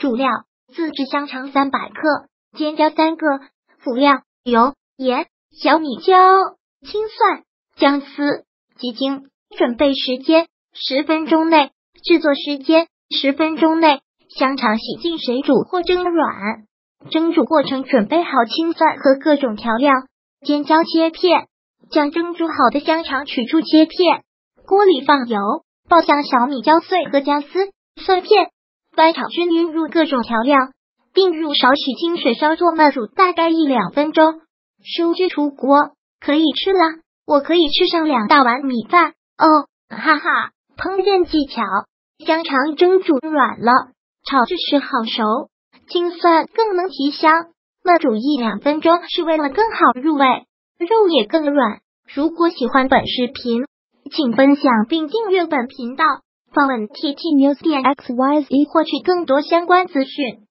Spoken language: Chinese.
主料：自制香肠三百克，尖椒三个。辅料：油、盐、小米椒、青蒜、姜丝、鸡精。准备时间：十分钟内。制作时间：十分钟内。香肠洗净水煮或蒸软。蒸煮过程：准备好青蒜和各种调料，尖椒切片，将蒸煮好的香肠取出切片。锅里放油，爆香小米椒碎和姜丝蒜片，翻炒均匀入各种调料，并入少许清水稍作慢煮大概一两分钟，收汁出锅，可以吃了。我可以吃上两大碗米饭哦，哈哈！烹饪技巧：香肠蒸煮软了，炒至时好熟，青蒜更能提香。慢煮一两分钟是为了更好入味，肉也更软。如果喜欢本视频。请分享并订阅本频道，访问 tt news 点 xyz 获取更多相关资讯。